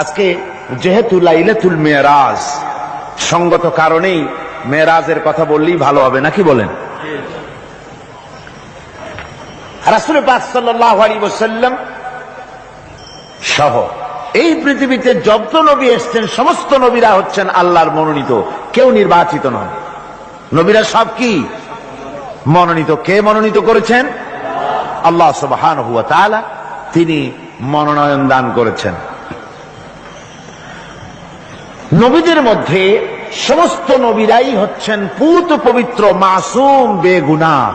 আজকে যেহেতু লাইলাতুল মেরাজ, সঙ্গত কারণেই মেরাজের কথা বললেই ভালো হবে, নাকি বলেন? রাসুল পাক আলাইহি ওয়াসাল্লাম সহ এই পৃথিবীতে যত নবী এসছেন, সমস্ত নবীরা হচ্ছেন আল্লাহর মনোনীত, কেউ নির্বাচিত নন। নবীরা সব কি? মনোনীত। কে মনোনীত করেছেন? আল্লাহ সুবহানাহু ওয়া তাআলা, তিনি মনোনয়ন দান করেছেন। নবীদের মধ্যে সমস্ত নবীরাই হচ্ছেন পুত পবিত্র মাসুম বেগুনা।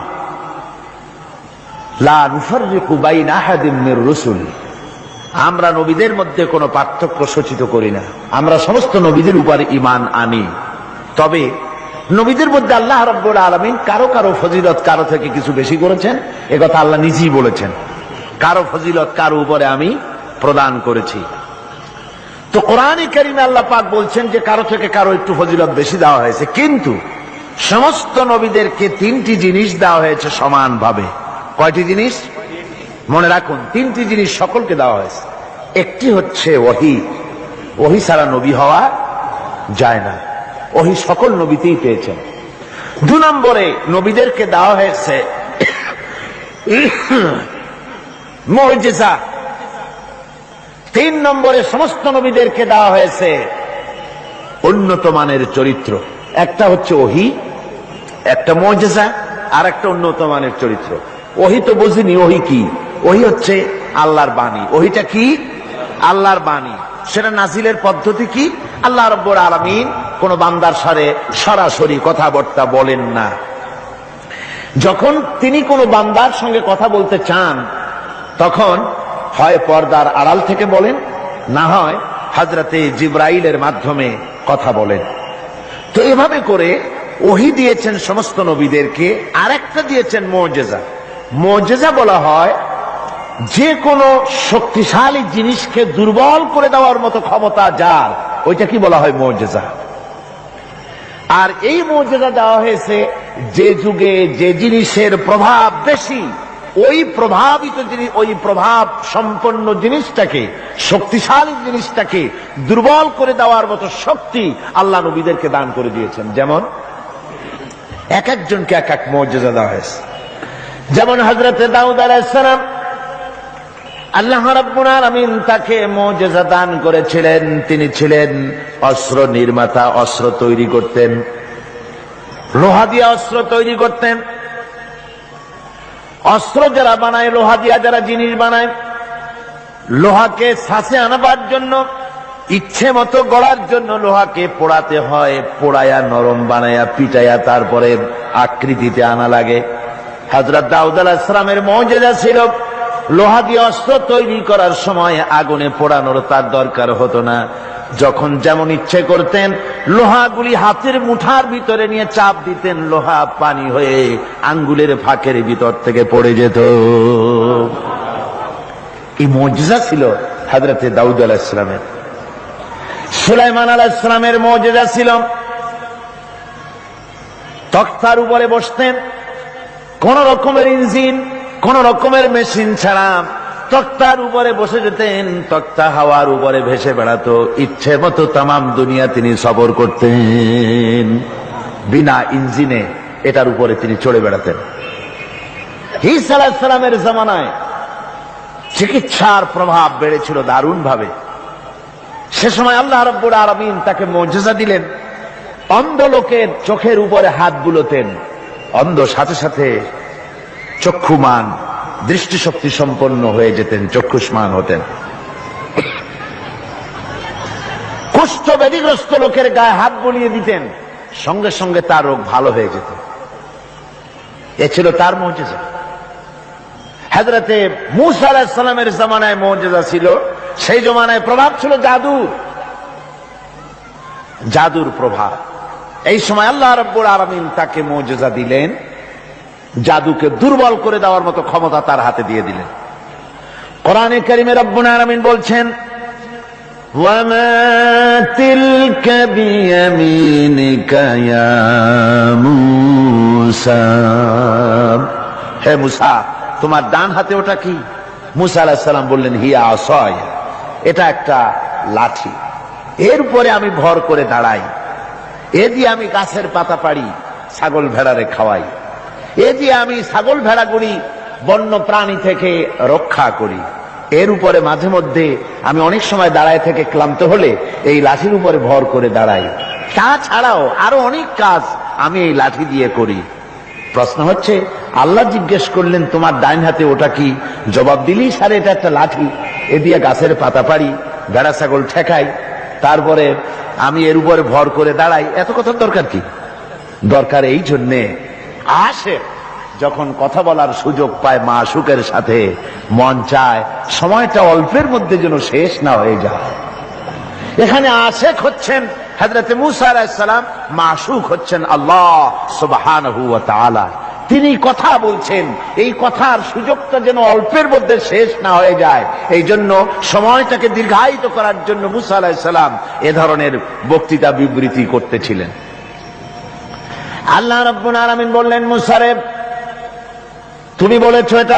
আমরা নবীদের মধ্যে কোনো পার্থক্য সূচিত করি না। আমরা সমস্ত নবীদের উপর ইমান আনি। তবে নবীদের মধ্যে আল্লাহ রব্বুল আলমিন কারও কারও ফজিলত কারও থেকে কিছু বেশি করেছেন? এ কথা আল্লাহ নিজেই বলেছেন। কারও ফজিলত কারও উপরে আমি প্রদান করেছি। তো কোরআনে কারিমে আল্লাহ পাক বলছেন যে কারও থেকে কারও একটু ফজিলত বেশি দেওয়া হয়েছে। কিন্তু সমস্ত নবীদেরকে তিনটি জিনিস দেওয়া হয়েছে সমানভাবে। কয়টি জিনিস? মনে রাখুন, তিনটি জিনিস সকলকে দেওয়া হয়েছে। একটি হচ্ছে ওহি। ওহি সারা নবী হওয়া যায় না। ওহি সকল নবীতেই পেয়েছেন। দু নম্বরে নবীদেরকে দেওয়া হয়েছে মর্যাদা তিন নম্বরে সমস্ত নবীদেরকে দেওয়া হয়েছে। উন্নত মানের চরিত্র। একটা হচ্ছে ওহি একটা মজেজা আর একটা উন্নত মানের চরিত্র। ওহি তো বুঝিনি ওহি কি? ওহি হচ্ছে আল্লাহর বাণী। ওহিটা কি? আল্লাহর বাণী। সেটা নাজিলের পদ্ধতি কি? আল্লাহ রব্বর আলমিন কোন বান্দার সারে সরাসরি কথাবার্তা বলেন না। যখন তিনি কোনো বান্দার সঙ্গে কথা বলতে চান তখন হয় পর্দার আড়াল থেকে বলেন, না হয় হাজরাতে জিব্রাইলের মাধ্যমে কথা বলেন। তো এভাবে করে ওহি দিয়েছেন সমস্ত নবীদেরকে আর একটা দিয়েছেন মর্যাদা মর্যাদা বলা হয়, যে কোনো শক্তিশালী জিনিসকে দুর্বল করে দেওয়ার মতো ক্ষমতা যার, ওইটা কি বলা হয় মর্যাদা আর এই মর্যাদা দেওয়া হয়েছে, যে যুগে যে জিনিসের প্রভাব বেশি ওই প্রভাবিত জিনিস, ওই প্রভাব সম্পন্ন জিনিসটাকে, শক্তিশালী জিনিসটাকে দুর্বল করে দেওয়ার মতো শক্তি আল্লাহ নবীদেরকে দান করে দিয়েছেন। যেমন, এক একজনকে এক এক মর্যাদা দেওয়া হয়েছে। যেমন হজরত দাউদ আলাইসালাম আল্লাহ রাব্বুল আলামিন তাকে মর্যাদা দান করেছিলেন। তিনি ছিলেন অস্ত্র নির্মাতা, অস্ত্র তৈরি করতেন, লোহা দিয়ে অস্ত্র তৈরি করতেন। অস্ত্র যারা বানায়, লোহা দিয়া যারা জিনিস বানায়, লোহাকে শ্বাসে আনাবার জন্য, ইচ্ছে মতো গড়ার জন্য লোহাকে পোড়াতে হয়, পোড়ায়া, নরম বানায়া, পিটায়া, তারপরে আকৃতিতে আনা লাগে। হাজরত দাউদ আলাহিসামের মর্যাদা ছিল, লোহা দিয়ে অস্ত্র তৈরি করার সময় আগুনে পোড়ানোর তার দরকার হতো না। যখন যেমন ইচ্ছে করতেন, লোহাগুলি হাতের মুঠার ভিতরে নিয়ে চাপ দিতেন, লোহা পানি হয়ে আঙ্গুলের ফাঁকের ভিতর থেকে পড়ে যেত। এই মর্যাদা ছিল হাজরতে দাউদ আলাহিসামের সুলাইমান আলাহিসামের মর্যাদা ছিল। তক্তার উপরে বসতেন, কোন রকমের ইঞ্জিন, কোন রকমের মেশিন ছাড়া তক্তার উপরে বসে যেতেন, তক্তা হাওয়ার উপরে ভেসে বেড়াতো। ইচ্ছে মতো তাম দুনিয়া তিনি সবর করতেন। বিনা ইঞ্জিনে এটার উপরে তিনি চড়ে বেড়াতেন। হিসালামের জামানায় চিকিৎসার প্রভাব বেড়েছিল দারুণ ভাবে সে সময় আল্লাহ রব্বুর আরবিন তাকে মর্যাদা দিলেন। অন্ধ লোকের চোখের উপরে হাত বুলোতেন। অন্ধ সাথে সাথে চক্ষুমান দৃষ্টিশক্তি সম্পন্ন হয়ে যেতেন, চক্ষুষ্মান হতেন। কুষ্ঠ ব্যাধিগ্রস্ত লোকের গায়ে হাত বলিয়ে দিতেন, সঙ্গে সঙ্গে তার রোগ ভালো হয়ে যেত। এ ছিল তার মর্যাদা হাজরাতে মুসা আলাহিসাল্লামের জামানায় ছিল, সেই জমানায় প্রভাব ছিল জাদুর জাদুর প্রভাব। এই সময় আল্লাহ রব্বুর আলমিন তাকে মর্যাদা দিলেন। জাদুকে দুর্বল করে দেওয়ার মতো ক্ষমতা তার হাতে দিয়ে দিলেন কোরআনে করিমে রব্বুল আলমিন বলছেন وما تلك بيمينك يا موسى হে মুসা তোমার ডান হাতে ওটা কি মুসা আলাহিসাল্লাম বললেন হিয়া আসয় এটা একটা লাঠি এর উপরে আমি ভর করে দাঁড়াই এ দিয়ে আমি গাছের পাতা পাড়ি ছাগল ভেড়ারে খাওয়াই এ দিয়ে আমি ছাগল ভেড়াগুড়ি বন্য প্রাণী থেকে রক্ষা করি। এর উপরে মাঝে মধ্যে আমি অনেক সময় দাঁড়ায় থেকে ক্লান্ত হলে এই লাঠির উপরে ভর করে দাঁড়াই। তাছাড়াও আরও অনেক কাজ আমি এই লাঠি দিয়ে করি। প্রশ্ন হচ্ছে, আল্লাহ জিজ্ঞেস করলেন, তোমার ডাইন হাতে ওটা কি? জবাব দিলি সারে এটা একটা লাঠি। এ দিয়ে গাছের পাতা পাড়ি, ভেড়া ছাগল ঠেকাই, তারপরে আমি এর উপরে ভর করে দাঁড়াই। এত কথার দরকার কি? দরকার এই জন্যে আসে। যখন কথা বলার সুযোগ পায় মা সুখের সাথে, মন চায় সময়টা অল্পের মধ্যে যেন শেষ না হয়ে যায়। এখানে আশেক হচ্ছেন হজরত মুসা আলাইসালাম মাসুক হচ্ছেন আল্লাহ সুবাহান তিনি কথা বলছেন, এই কথার সুযোগটা যেন অল্পের মধ্যে শেষ না হয়ে যায়। এই জন্য সময়টাকে দীর্ঘায়িত করার জন্য মুসা আলাইসালাম এ ধরনের বক্তৃতা বিবৃতি করতেছিলেন। আল্লাহ রব্বুল আলমিন বললেন মুসারেফ তুমি বলেছ এটা